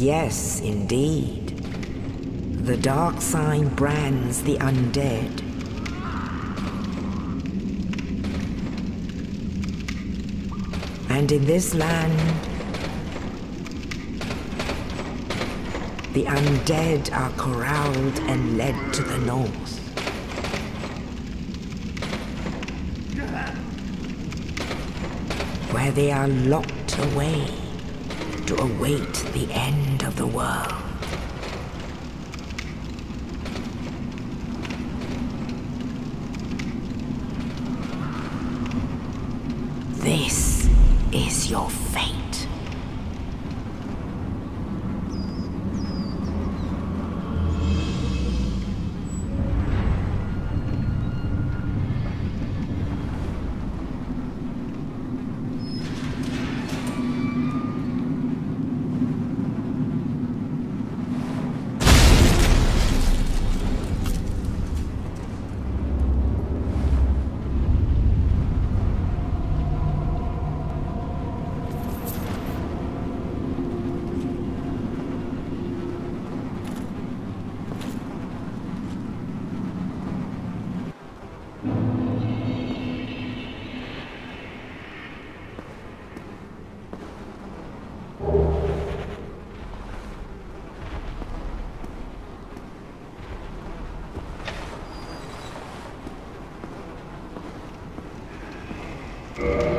Yes, indeed. The dark sign brands the undead. And in this land, the undead are corralled and led to the north. Where they are locked away to await the end of the world. This is your fate. Uh...